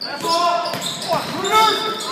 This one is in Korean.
됐어! 와, 물론!